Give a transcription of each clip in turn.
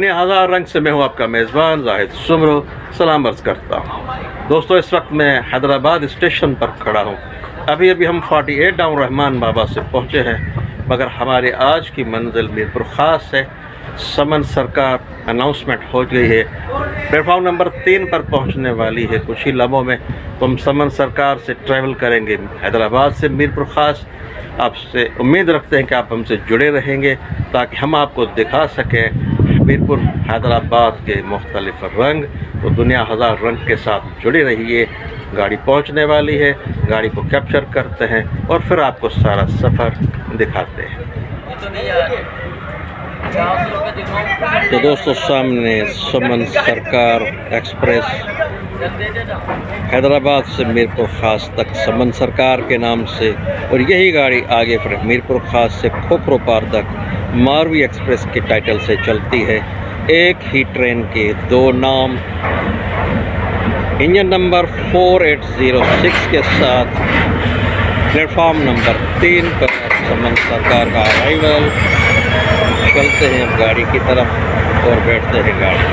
दुनिया हज़ार रंग से मैं हूँ आपका मेज़बान जाहिद सुमरो। सलाम अर्ज़ करता हूँ। दोस्तों, इस वक्त मैं हैदराबाद स्टेशन पर खड़ा हूँ। अभी अभी हम 48 डाउन रहमान बाबा से पहुँचे हैं, मगर हमारे आज की मंजिल मीरपुर ख़ास है। समन सरकार अनाउंसमेंट हो गई है। प्लेटफॉर्म नंबर तीन पर पहुँचने वाली है कुछ ही लम्हों में। तो हम समन सरकार से ट्रैवल करेंगे, हैदराबाद से मीरपुर ख़ास। आपसे उम्मीद रखते हैं कि आप हमसे जुड़े रहेंगे, ताकि हम आपको दिखा सकें। मीरपुर हैदराबाद के मुख्तलिफ़ रंग। तो दुनिया हज़ार रंग के साथ जुड़ी रहिए। गाड़ी पहुँचने वाली है। गाड़ी को कैप्चर करते हैं और फिर आपको सारा सफ़र दिखाते हैं। तो दोस्तों, सामने सुमन सरकार एक्सप्रेस। हैदराबाद से मीरपुर ख़ास तक समन सरकार के नाम से। और यही गाड़ी आगे फिर मीरपुर ख़ास से खोखरो पार तक मारवी एक्सप्रेस के टाइटल से चलती है। एक ही ट्रेन के दो नाम। इंजन नंबर 4806 के साथ। प्लेटफॉर्म नंबर तीन पर समन सरकार का अराइवल चलते हैं अब गाड़ी की तरफ़ और बैठते हैं गाड़ी।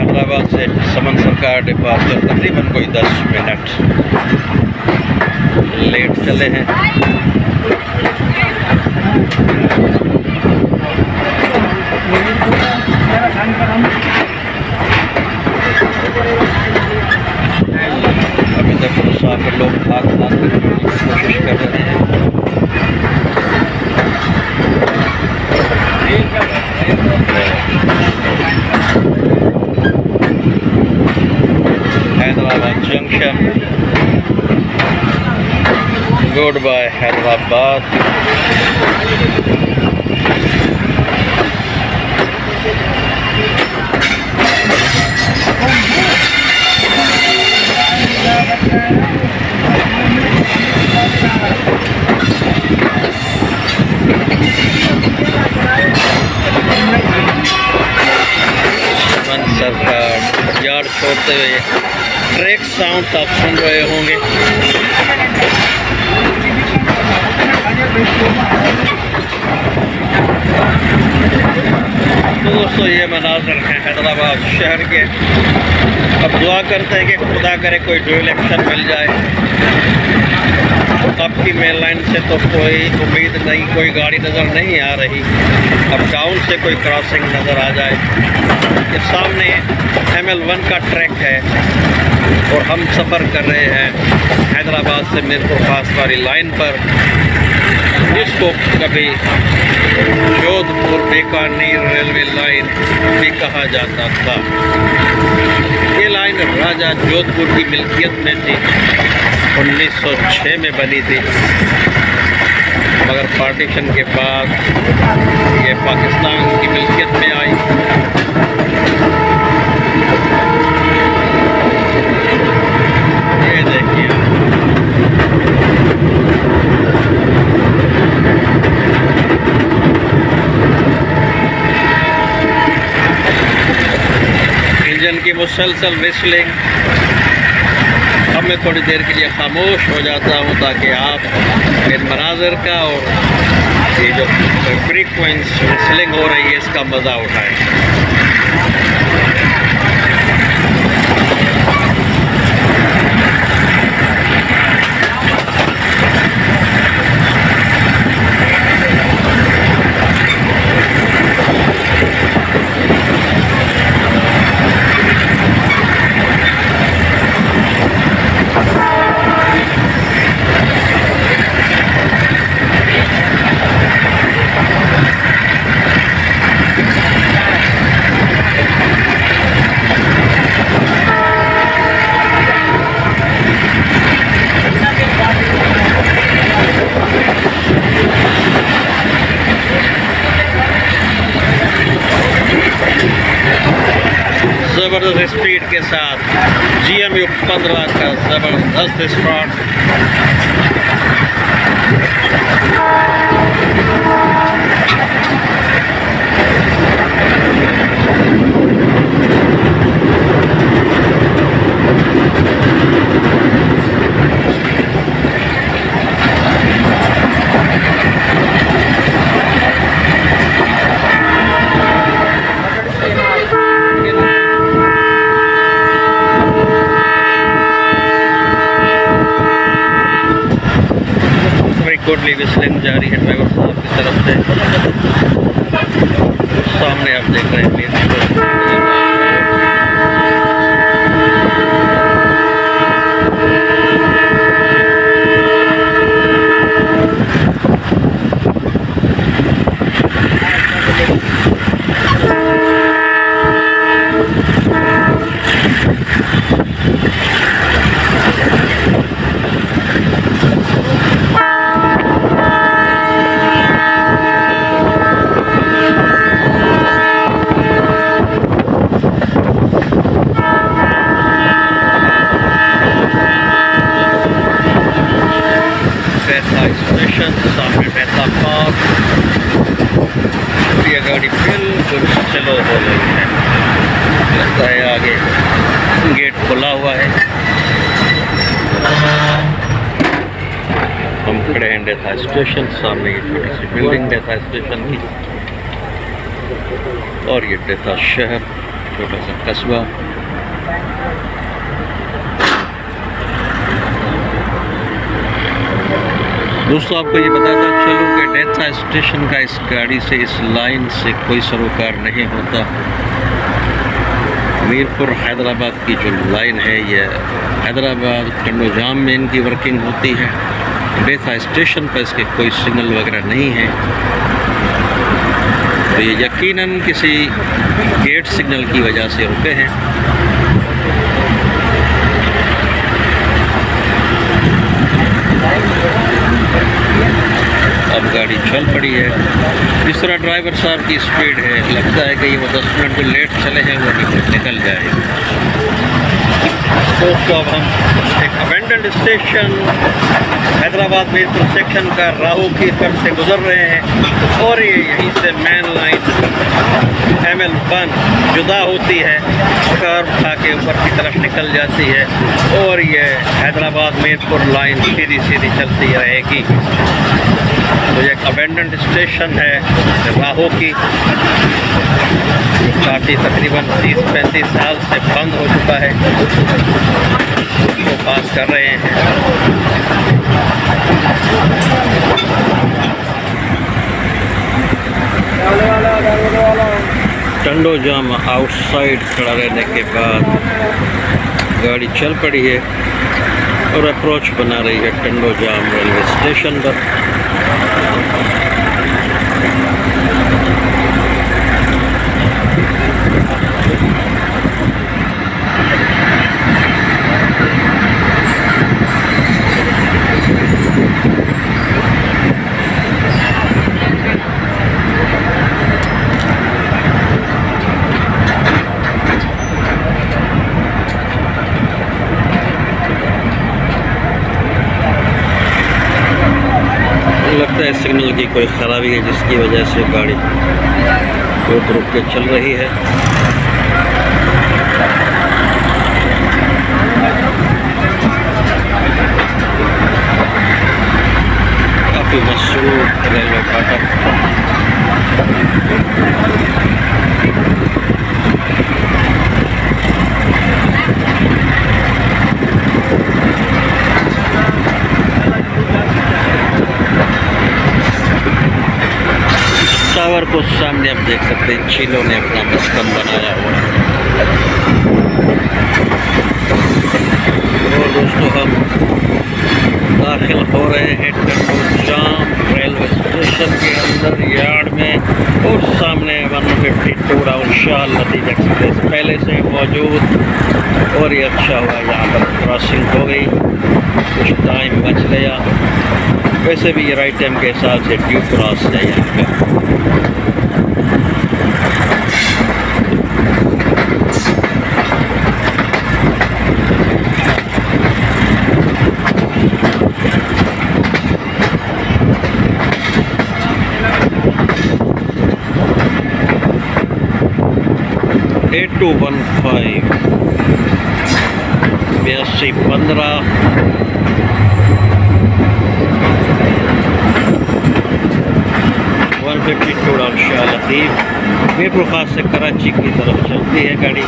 हैदराबाद से समन सरकार डिपार्चर तकरीबन कोई दस मिनट। लेट चले हैं। अभी तक मुसाफिर लोग भाग भाग कोशिश कर रहे हैं। Hyderabad junction. Good bye Hyderabad सरकार छोड़ते हुए ट्रैक साउंड आप सुन रहे होंगे। दोस्तों, ये मनाजर हैं हैदराबाद शहर के। अब दुआ करते हैं कि खुदा करे कोई ड्यूल एक्शन मिल जाए। अब की मेन लाइन से तो कोई उम्मीद नहीं, कोई गाड़ी नज़र नहीं आ रही। अब डाउन से कोई क्रॉसिंग नज़र आ जाए। ये सामने एम एल वन का ट्रैक है और हम सफ़र कर रहे हैं हैदराबाद से मीरपुर खास वाली लाइन पर। जिसको कभी जोधपुर बीकानेर रेलवे लाइन भी कहा जाता था। ये लाइन राजा जोधपुर की मिल्कियत में थी। 1906 में बनी थी। मगर पार्टीशन के बाद ये पाकिस्तान की मिल्कियत में आई ये देखिए इंजन की मुसलसल विस्लिंग अब मैं थोड़ी देर के लिए खामोश हो जाता हूँ ताकि आप इन मनाजर का और ये जो फ्रीक्वेंस विस्लिंग हो रही है, इसका मज़ा उठाएँ ज़बरदस्त स्पीड के साथ जी एम यू पंद्रह का ज़बरदस्त स्पॉट विस्लिंग जारी है ड्राइवर साहब की तरफ़ से सामने आप देख रहे हैं स्टेशन सामने बैठा पार्क और ये गाड़ी बिल्कुल स्लो हो रही है लगता है आगे गेट खुला हुआ है हम खड़े हैं डेथा स्टेशन सामने ये छोटी सी बिल्डिंग डेथा स्टेशन की। और ये डेथा शहर, छोटा सा कस्बा। दोस्तों, आपको ये बताता चलो कि डेथा स्टेशन का इस गाड़ी से, इस लाइन से कोई सरोकार नहीं होता। मीरपुर, हैदराबाद की जो लाइन है, ये हैदराबाद टंडोजाम में इनकी वर्किंग होती है। डेथा स्टेशन पर इसके कोई सिग्नल वगैरह नहीं है। तो ये यकीनन किसी गेट सिग्नल की वजह से रुके हैं। अब गाड़ी चल पड़ी है। इस तरह ड्राइवर साहब की स्पीड है, लगता है कि ये वो दस मिनट जो लेट चले हैं, वो निकल निकल अब हम एक abandoned station Hyderabad Mirpur section का राहू की तरफ़ से गुजर रहे हैं और ये यहीं से main line M L one जुदा होती है कर्व के ऊपर की तरफ़ निकल जाती है और ये हैदराबाद मीरपुर लाइन सीधी सीधी चलती रहेगी तो ये एक अबेंडेंट स्टेशन है राहो की काफ़ी तकरीबन 30-35 साल से बंद हो चुका है, उसको पास कर रहे हैं। टंडो जाम आउटसाइड खड़ा रहने के बाद गाड़ी चल पड़ी है। और अप्रोच बना रही है टंडो जाम रेलवे स्टेशन पर लगता है सिग्नल की कोई ख़राबी है, जिसकी वजह से गाड़ी रुक रुक के चल रही है। काफ़ी मशहूर रेलवे फाटक। टावर को सामने आप देख सकते हैं, चीलों ने अपना मस्कन बनाया हुआ है। और दोस्तों, हम दाखिल हो रहे हैं टंडोजाम रेलवे स्टेशन के अंदर, यार्ड में, और सामने 152 राउंड शाह लतीफ़ एक्सप्रेस पहले से मौजूद, और ये अच्छा हुआ, यहाँ पर क्रॉसिंग हो गई। कुछ टाइम बच गया। वैसे भी ये राइट टाइम के हिसाब से ड्यू क्रॉस है यहाँ पे। टू वन फाइव बयासी पंद्रह one fifty two doll Shah Latif Mirpur Khas से कराची की तरफ़ चलती है गाड़ी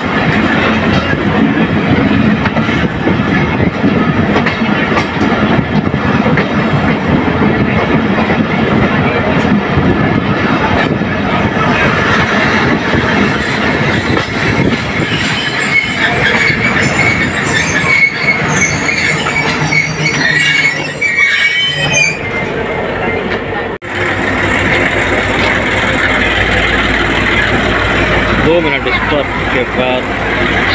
दो मिनट स्टॉप के बाद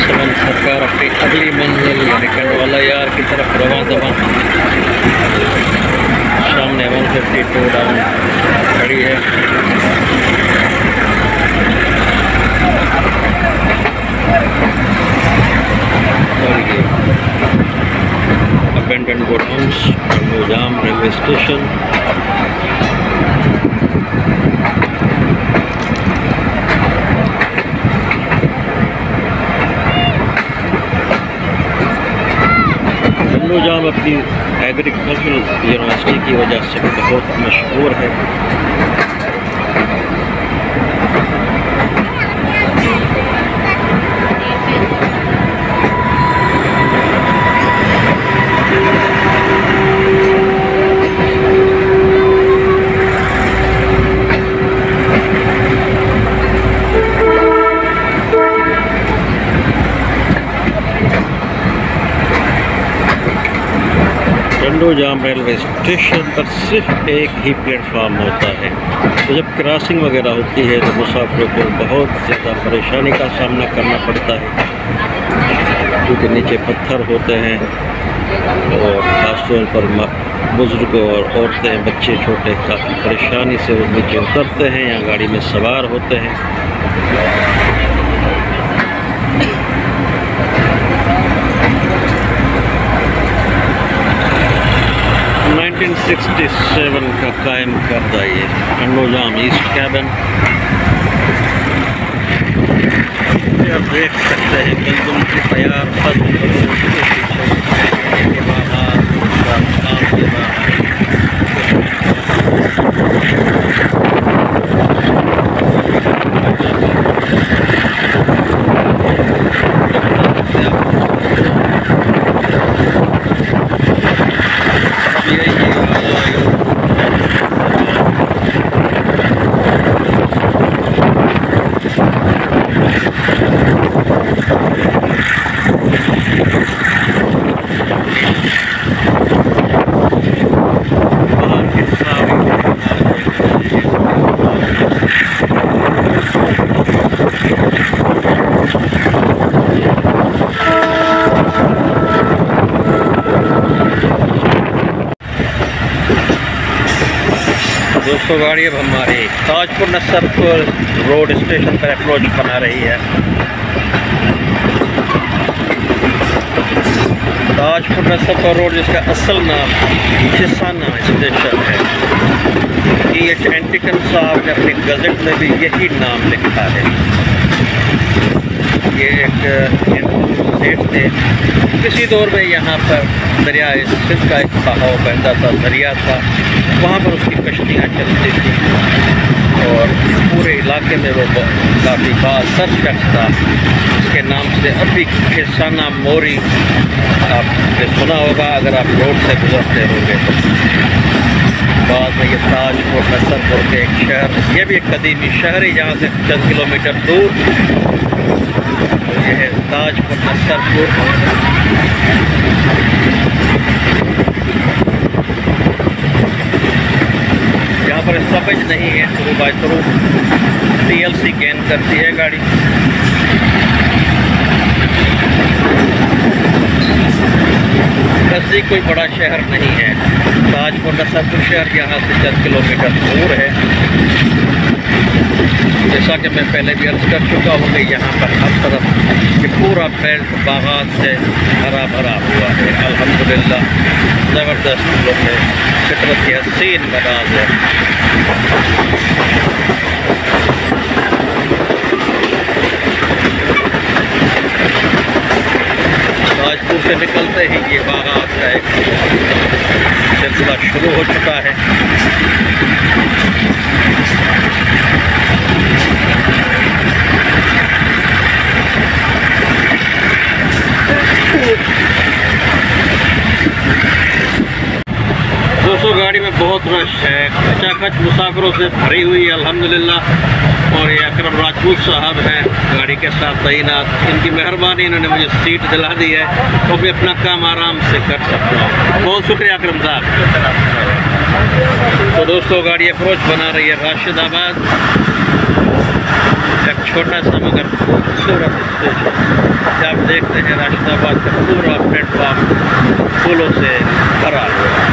समन सरकार अपनी अगली मंजिल यानी कंडवाला यार की तरफ़ रवा दवा सामने वन फिफ्टी टू डाउन खड़ी है और ये कंटेंट बोर्ड हाउस जाम रेलवे स्टेशन जाम अपनी एग्रीकल्चरल यूनिवर्सिटी की वजह से बहुत मशहूर है। जाम रेलवे स्टेशन पर सिर्फ़ एक ही प्लेटफार्म होता है। तो जब क्रॉसिंग वगैरह होती है तो मुसाफिरों को बहुत ज़्यादा परेशानी का सामना करना पड़ता है, क्योंकि नीचे पत्थर होते हैं और ख़ासतौर पर बुज़ुर्ग और औरतें, बच्चे छोटे, काफ़ी परेशानी से वो नीचे उतरते हैं या गाड़ी में सवार होते हैं। 1967 का कायम करता ये अंडोजाम ईस्ट कैबन आप देख सकते हैं बिल्कुल तैयार दोस्तों गाड़ी अब हमारी ताजपुर नसरपुर रोड स्टेशन पर अप्रोच बना रही है। ताजपुर नसरपुर रोड, जिसका असल नाम हिसाना स्टेशन है। ई एच एंटिकन साहब ने अपनी गज़ट में भी यही नाम लिखा है। ये एक थे किसी दौर में यहाँ पर दरिया सिंध का एक बहाव बहता था, दरिया था। वहाँ पर उसकी कश्तियाँ चलती थी। और पूरे इलाके में वो काफ़ी बासर शख्स था। उसके नाम से अभी खिसाना मोरी, आपने सुना होगा, अगर आप रोड से गुजरते होंगे तो। बाद में ये ताजपुर, नसरपुर के एक शहर, ये भी एक कदीमी शहर है यहाँ से चंद किलोमीटर दूर। ये है ताजपुर, नसरपुर। यहाँ समझ नहीं है थ्रू बाय शुरू। टी एल सी गेन करती है गाड़ी। नज़दीक कोई बड़ा शहर नहीं है। ताजपुर नसरपुर शहर यहाँ से चंद किलोमीटर दूर है। जैसा कि मैं पहले भी अर्ज़ कर चुका हूँ कि यहाँ पर हर तरफ़ ये पूरा बेल्ट बागात से हरा भरा हुआ है। अल्हम्दुलिल्लाह, ज़बरदस्त लोग है। फितरत के हसीन मनाज है। ताजपुर से निकलते ही ये बागात का एक सिलसिला शुरू हो चुका है। दोस्तों, गाड़ी में बहुत रश है। खचाखच मुसाफिरों से भरी हुई है अल्हम्दुलिल्लाह। और ये अकरम राजपूत साहब हैं, गाड़ी के साथ तैनात। इनकी मेहरबानी इन्होंने मुझे सीट दिला दी है। तो मैं अपना काम आराम से कर सकता हूँ। बहुत शुक्रिया, अकरम साहब। तो दोस्तों, गाड़ी अप्रोच बना रही है राशिदाबाद। एक छोटा सा मगर खूबसूरत स्टेशन। आप देखते हैं, राशिदाबाद का पूरा प्लेटफॉर्म फूलों से भरा हुआ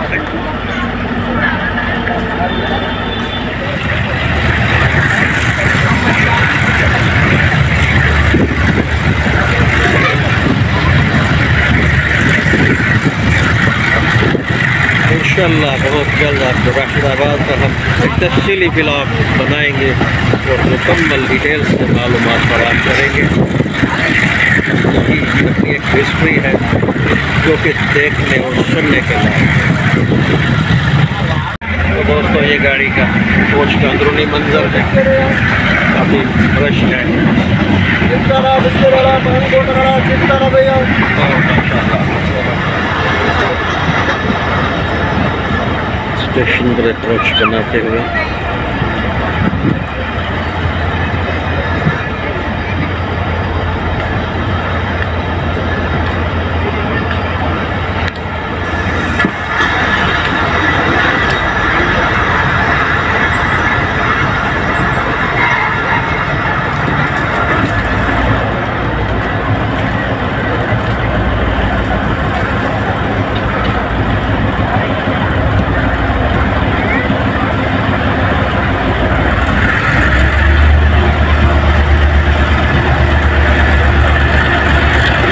इंशाल्लाह बहुत जल्द आपको राशिदाबाद का हम एक तफसीली ब्लॉग बनाएँगे और मुकम्मल डिटेल से मालूम फराम करेंगे अपनी एक हिस्ट्री है जो कि देखने और सुनने के लायक तो दोस्तों ये गाड़ी का कोच का अंदरूनी मंजर है काफ़ी फ्रेश है पर अप्रोच बनाते हुए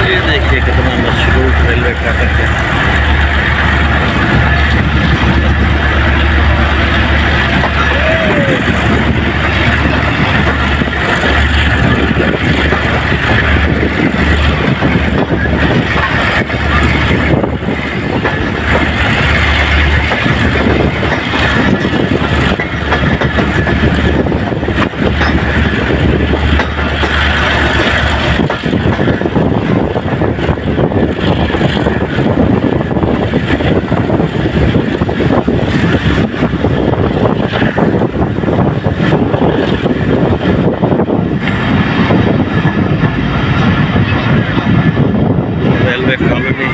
ये देखिए कितना मशरूफ रेलवे ट्रैफ़िक है रेलवे कॉलोनी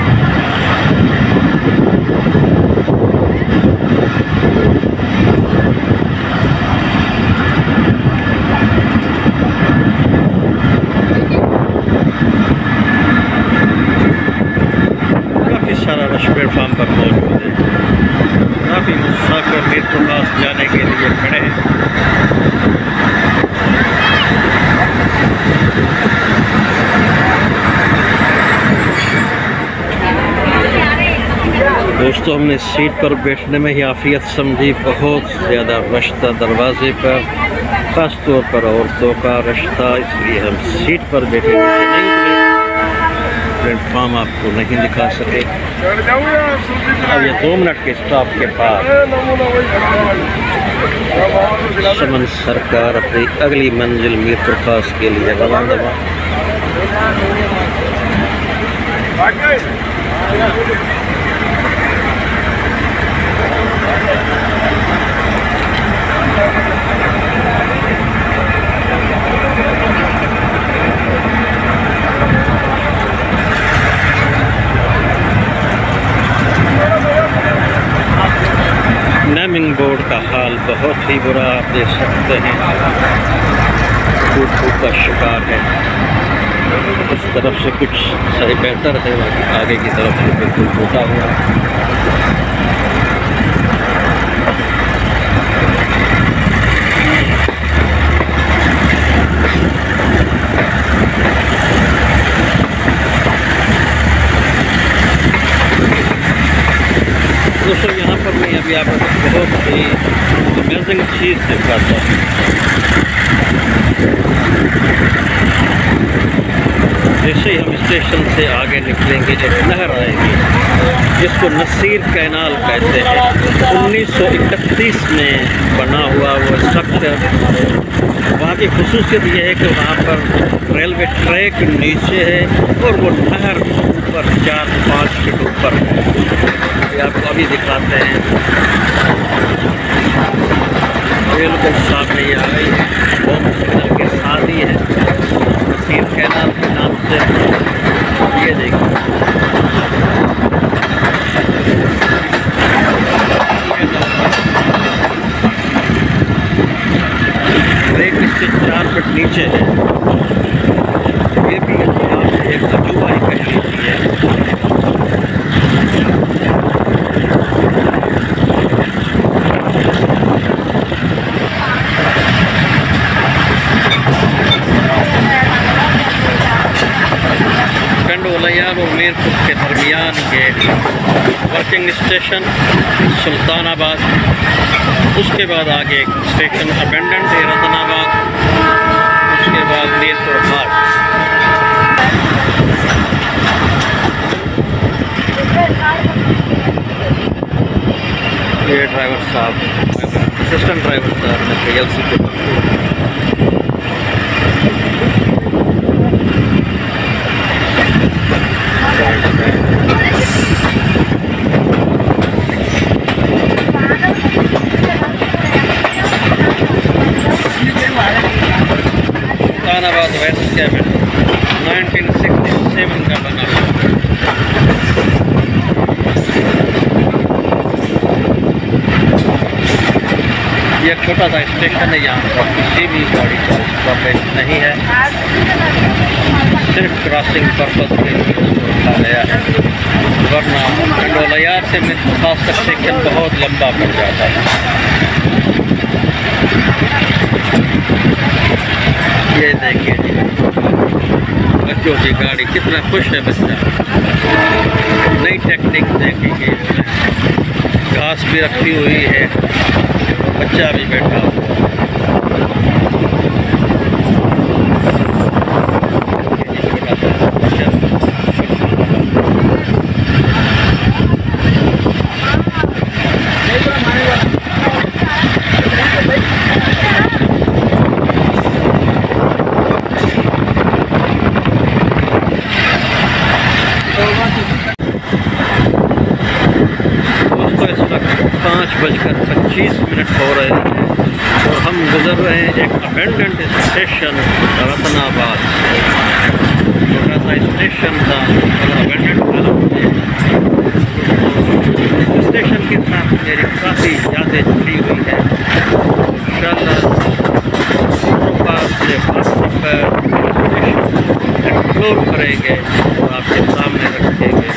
काफ़ी सारा रश प्लेटफार्म पर मौजूद है काफ़ी मुसाफिर मीर प्रकाश जाने के लिए खड़े हैं दोस्तों हमने सीट पर बैठने में ही आफियत समझी, बहुत ज़्यादा रश था दरवाजे पर, ख़ास तौर पर औरतों का रश था इसलिए हम सीट पर बैठे नहीं प्लेटफॉर्म आपको नहीं दिखा सके। अब ये दो मिनट के स्टॉप के पास समन सरकार अपनी अगली मंजिल मीर प्रकाश के लिए हुआ। नेमिंग बोर्ड का हाल बहुत ही बुरा आप देख सकते हैं। टूट का शिकार है। इस तरफ़ से कुछ सही बेहतर है, बाकी आगे की तरफ़ से बिल्कुल टूटा हुआ। दोस्तों पर मैं अभी आपको बहुत ही अमेजिंग चीज़ दिखाता हूँ जैसे ही हम स्टेशन से आगे निकलेंगे एक नहर आएगी, जिसको नसीर कैनाल कहते हैं 1931 में बना हुआ वो स्ट्रक्चर वहाँ की खसूसियत ये है कि वहाँ पर रेलवे ट्रैक नीचे है और वो नहर ऊपर चार पाँच फीट ऊपर है। आपको अभी दिखाते हैं। बिल्कुल सामने ये आ गई बॉम्ब सिग्नल के साथ ही है। आपके नाम से ये देखिए ब्रेक इसके चार फुट नीचे है सुल्तानाबाद, उसके बाद आगे एक स्टेशन अबेंडेंट है, रतनाबाद, उसके बाद मीरपुर हाट। ये ड्राइवर साहब असिस्टेंट ड्राइवर साहब एल सी के सुल्तानाबाद वेस्ट कैबिन 1967 का बना हुआ ये एक छोटा सा स्टेशन है, यहाँ पर किसी भी गाड़ी का स्टॉपेज नहीं है। सिर्फ़ क्रॉसिंग पर्पज के लिए इसको रखा गया है। वरना कंडोलयार से मित्र खास तक सेक्शन बहुत लंबा पड़ जाता है। ये देखिए बच्चों की गाड़ी कितना खुश है बच्चा नई टेक्निक देखेंगे घास भी रखी हुई है। बच्चा भी बैठा हुआ ये छोटा सा बच्चा। दोस्तों इस वक्त पाँच बजकर पच्चीस मिनट हो रहे हैं और हम गुजर रहे अबेंडेंट स्टेशन रतनाबाद छोटा सा स्टेशन था अबेंडेंट था स्टेशन के साथ मेरी काफ़ी यादें जुड़ी हुई हैं। एक्सप्लोर करेंगे और आपके सामने रखेंगे।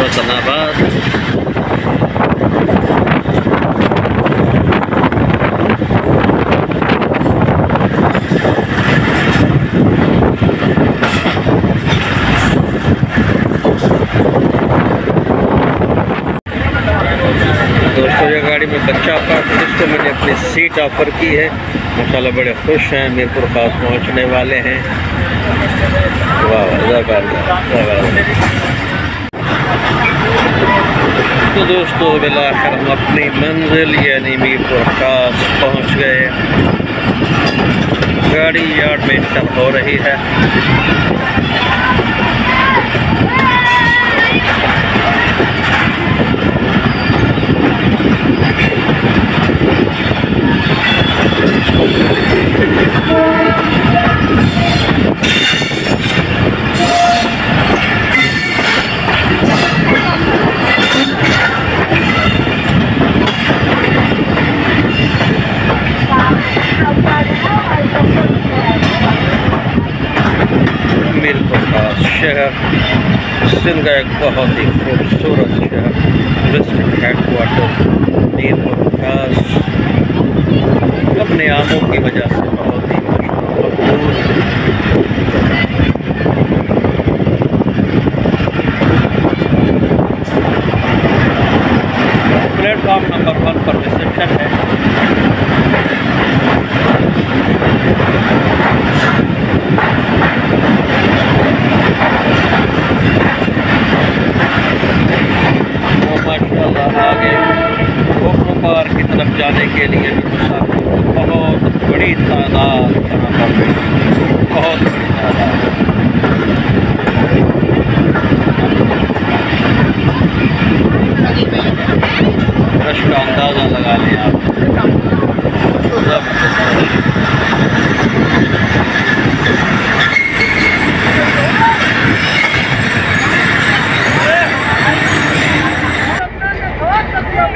रतनाबाद दोस्तों ये गाड़ी में बच्चा पार्ट जिसको मैंने अपनी सीट ऑफ़र की है। माशाल्लाह बड़े खुश हैं, मीरपुर खास पहुँचने वाले हैं। वाह वाह। तो दोस्तों बिलाखिर हम अपनी मंजिल, यानी मीरपुर खास पहुँच गए। गाड़ी यार्ड में हो रही है मीरपुर खास शहर का एक बहुत ही खूबसूरत शहर डिस्ट्रिक्ट हेडकोार्टर मीरपुर अपने आमों की वजह से बहुत ही मशहूर प्लेटफॉर्म नंबर वन पर रिसेप्शन है वो माशाल्लाह आगे कोको पार की तरफ़ जाने के लिए भी मुसाफिर की बहुत बड़ी तादाद यहाँ पर है बहुत बड़ी तादाद रश का अंदाज़ा लगा लें आप ज़बरदस्त।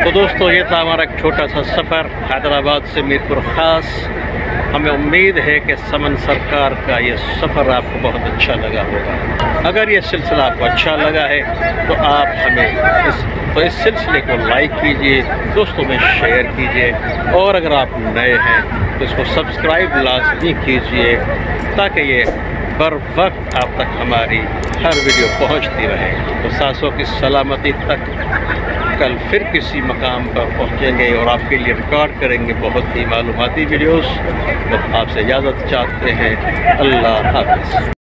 तो दोस्तों, ये था हमारा एक छोटा सा सफ़र हैदराबाद से मीरपुर ख़ास। हमें उम्मीद है कि समन सरकार का ये सफ़र आपको बहुत अच्छा लगा होगा। अगर ये सिलसिला आपको अच्छा लगा है तो आप हमें इस तो इस सिलसिले को लाइक कीजिए, दोस्तों में शेयर कीजिए, और अगर आप नए हैं तो इसको सब्सक्राइब लाजमी कीजिए, ताकि ये बर वक्त आप तक हमारी हर वीडियो पहुँचती रहे। तो सांसों की सलामती तक। कल फिर किसी मकाम पर पहुँचेंगे और आपके लिए रिकॉर्ड करेंगे बहुत ही मालूमती वीडियोस तो आपसे इजाज़त चाहते हैं। अल्लाह हाफ़